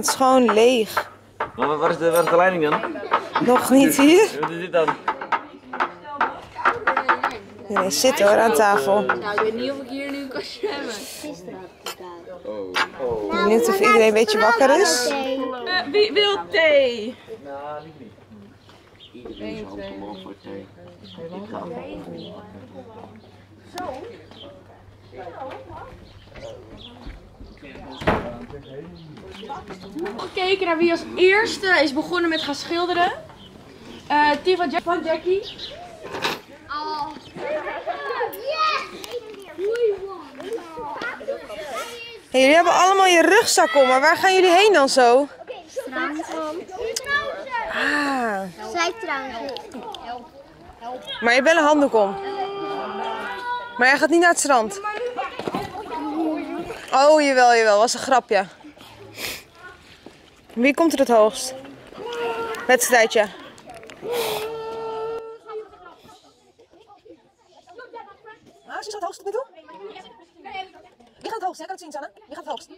Het is gewoon leeg. Maar waar is de, waar is de leiding dan? Nog niet hier. Wat is dit dan? Nee, zit hoor aan tafel. Nou, ik weet niet of ik hier nu kan zwemmen. Benieuwd of iedereen een beetje wakker is. Eh, wie wil thee? Iedereen is hand omhoog voor thee. Gekeken naar wie als eerste is begonnen met gaan schilderen. Eh die van, Jack van Jackie. Hey, jullie hebben allemaal je rugzak om, maar waar gaan jullie heen dan zo? Ah, Zij trouwens. maar je hebt wel een handdoek om. Maar jij gaat niet naar het strand. Oh, jawel, jawel. Was een grapje. Wie komt er het hoogst? Wedstrijdje. Ah, is het hoogst toe? Wie gaat het hoogst? Jij kan het zien, Sanne. Wie gaat het hoogst?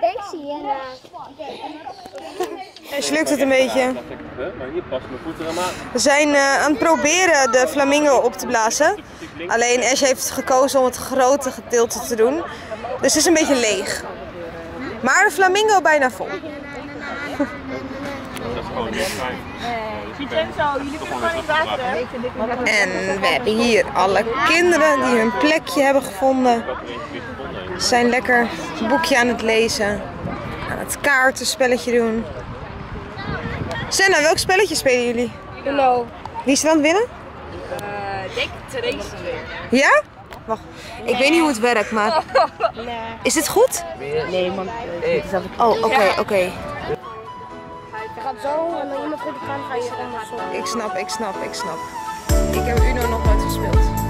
Deze hier. Ze lukt het een beetje. Maar hier past mijn voeten aan aan. We zijn eh, aan het proberen de flamingo op te blazen. Alleen Ash heeft gekozen om het grote gedeelte te doen. Dus het is een beetje leeg. Maar de flamingo bijna vol. Dat is gewoon niet fijn. En we hebben hier alle kinderen die hun plekje hebben gevonden. Ze zijn lekker een boekje aan het lezen. Aan het kaartenspelletje doen. Senna, welk spelletje spelen jullie? Hallo. Wie is er aan het winnen? Ik denk Therese weer. Ja? Wacht, ik weet niet hoe het werkt, maar... Is dit goed? Nee, man. Oh, oké, oké. Je gaat zo en dan iemand voor de kant ga je. Ik snap, ik snap, ik snap. Ik heb Uno nog nooit gespeeld.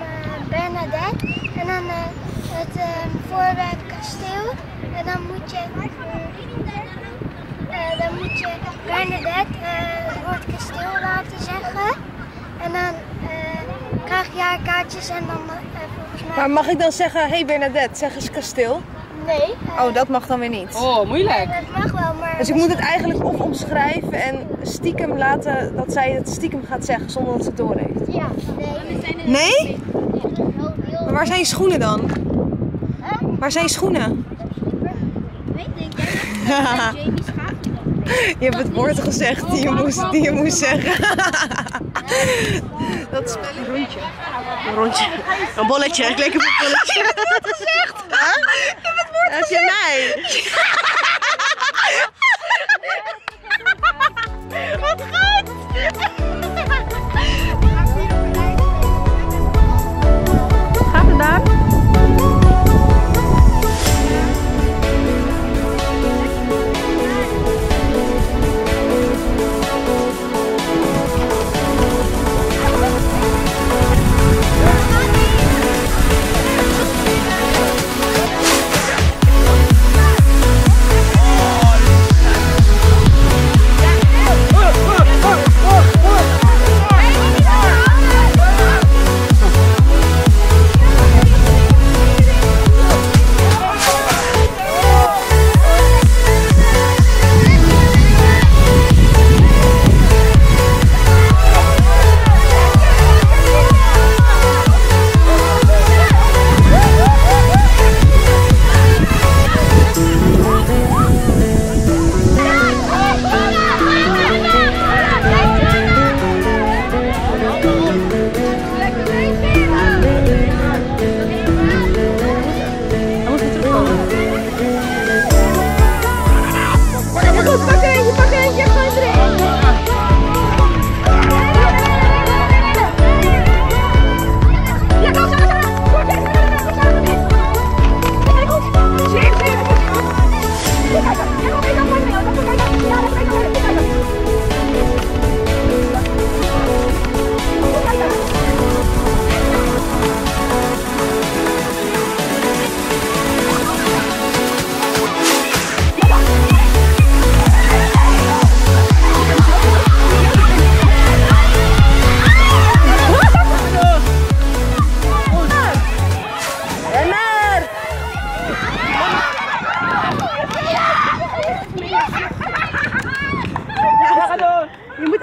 Eh, Bernadette. En dan eh, het ehm, voorwerp kasteel. En dan moet je eh, dan moet je Bernadette het kasteel laten zeggen. En dan krijg je haar kaartjes en dan volgens mij Maar mag ik dan zeggen, hey Bernadette, zeg eens kasteel? Nee Oh, dat mag dan weer niet. Oh, moeilijk. dat mag wel, maar Dus ik moet het eigenlijk of omschrijven en stiekem laten dat zij het stiekem gaat zeggen zonder dat ze het doorheeft. Ja, nee. Nee? Maar waar zijn je schoenen dan? Waar zijn je schoenen? Weet ik, jij. Je hebt het woord gezegd die je moest, die je moest zeggen. Dat spel een rondje. Een rondje. Een bolletje. Ik leek op een bolletje. Wat is echt? Huh?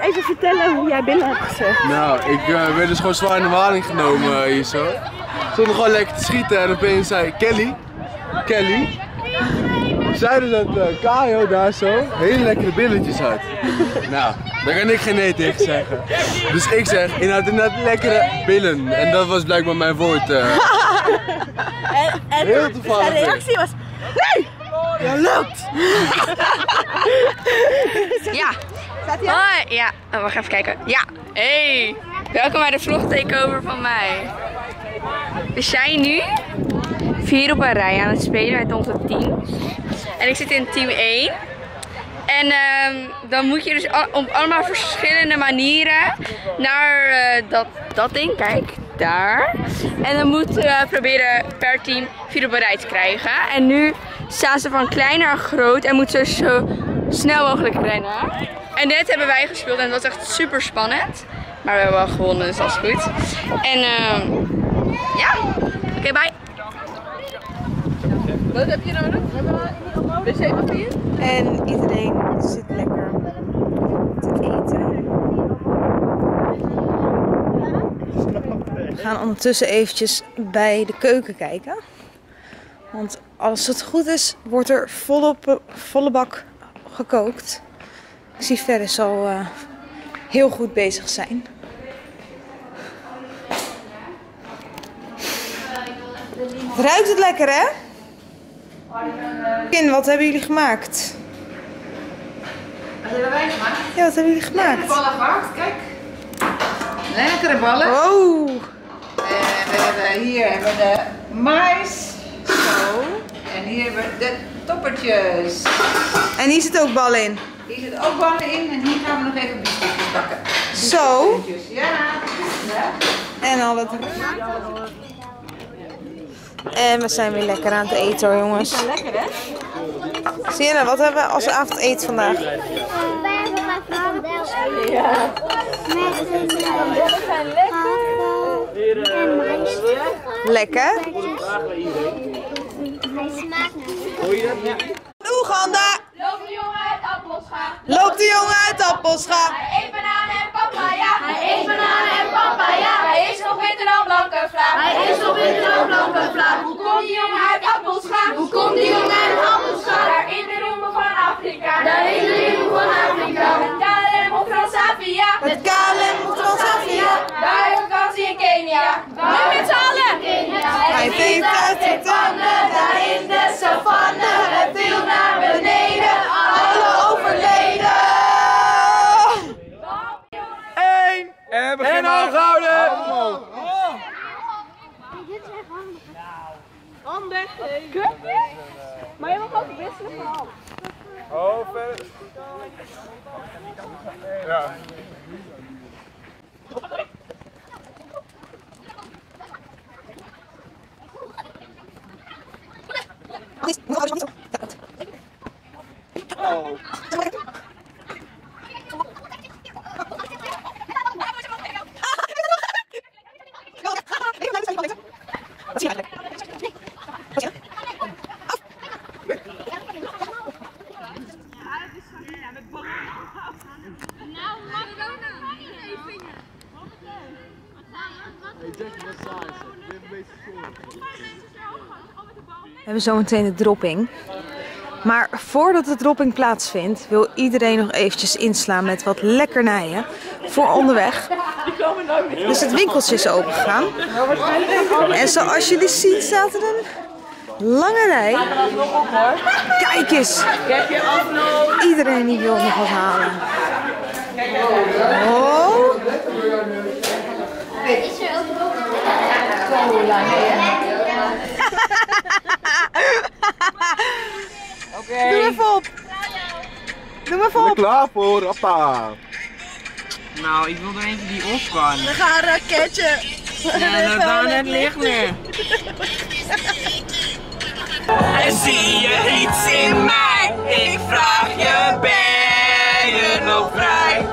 Even vertellen hoe jij binnen hebt gezegd. Nou, ik eh, werd dus gewoon zwaar in de maling genomen eh, hier zo. Ik stond nog gewoon lekker te schieten en opeens zei Kelly, Kelly, zeiden dat Kajo daar zo hele lekkere billetjes had. Nou, daar kan ik geen nee tegen zeggen. Dus ik zeg, je had inderdaad lekkere billen. En dat was blijkbaar mijn woord. eh. En, en Heel toevallig. zijn reactie was, nee! Ja, lukt! Ja. Hoi. Ja, oh, wacht even kijken. Ja. Hey. Welkom bij de vlog takeover van mij. We zijn nu vier op een rij aan het spelen met onze teams. En ik zit in team 1. En ehm, dan moet je dus al- op allemaal verschillende manieren naar eh, dat, dat ding, kijk, daar. En dan moeten we proberen per team vier op een rij te krijgen. En nu staan ze van klein naar groot en moeten ze zo snel mogelijk rennen. En net hebben wij gespeeld en dat was echt super spannend. Maar we hebben wel gewonnen, dus dat is goed. En ehm, ja, oké, bye. Wat heb je nodig? Wc-papier? En iedereen zit lekker te eten. We gaan ondertussen eventjes bij de keuken kijken. Want als het goed is, wordt er volop, volle bak gekookt. Ik zie Ferris al eh, heel goed bezig zijn. Ruikt het lekker, hè? Kin, wat hebben jullie gemaakt? Wat hebben wij gemaakt? Ja, wat hebben jullie gemaakt? Ballen gemaakt, kijk. Lekkere ballen. Oh, En we hebben, hier hebben we de mais. Zo. En hier hebben we de toppertjes. en hier zit ook bal in. Hier zitten ook ballen in en hier gaan we nog even biefstukjes bakken. Zo. Ja. En al het. En we zijn weer lekker aan het eten hoor, jongens. Lekker hè? Sienna, wat hebben we als avondeten vandaag? Wij hebben maar frikandel. Ja. Met een Dat zijn lekker. en mais. Lekker. Hij smaakt naar Oeganda! Loop de jongen uit Appelscha. Loopt de jongen uit Appelscha. Hij eet bananen en papaya. Hij eet bananen en papaya. Hij is nog witter dan blanke vla. Hij is nog witter dan blanke vla. Hoe komt die jongen uit Appelscha? Hoe komt die jongen uit Appelscha? Daar in de roemen van Afrika. Daar in de roemen van Afrika. Met KLM of Transavia. Met KLM of Transavia. Bij vakantie in Kenia. Nu met z'n allen. Hij veegt uit de tanden, daar in de savanne. Het viel naar beneden, alle overleden. Eén! En begin hoog houden! Dit is echt handig. Handen. Maar je mag ook wisselen van hand. Oh, verder. Ja. We zometeen de dropping. Maar voordat de dropping plaatsvindt, wil iedereen nog eventjes inslaan met wat lekkernijen voor onderweg. Dus het winkeltje is open gegaan. En zoals jullie zien staat er een lange rij. Kijk eens! Iedereen die wil nog wat halen. Oh! Is er ook nog Doe even op! Doe even op! Klaar voor, appa! Nou, ik wil er eentje die op kan. We gaan raketje. Ja, dat daar net ligt nu. En zie je iets in mij? Ik vraag je, ben je nog vrij?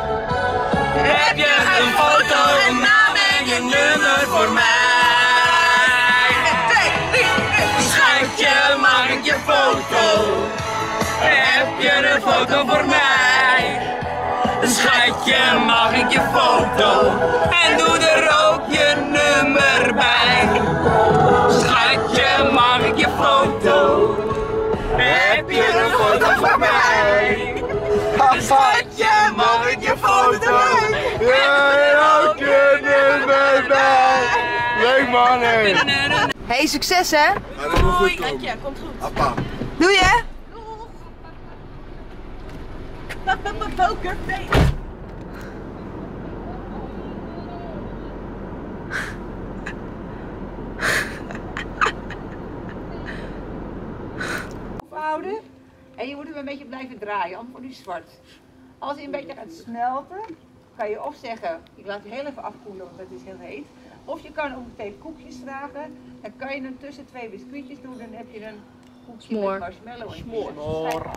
Heb je een foto, een naam en je nummer voor mij? En doe er ook je nummer bij. Schatje, mag ik je foto? Heb je een foto van mij? Schatje, mag ik je foto? Ja, ook je nummer bij. Leuk man, hé. Hey, succes hè? Ja, dat moet goed komen. Ja, komt goed. Appa. Doe je? Pokerface. houden. Hem een beetje blijven draaien, anders wordt hij zwart. Als hij een beetje gaat smelten, kan je of zeggen, ik laat het heel even afkoelen, want het is heel heet. Of je kan ook meteen koekjes vragen. Dan kan je hem tussen twee biscuitjes doen, dan heb je een koekje met marshmallow in. Smoor.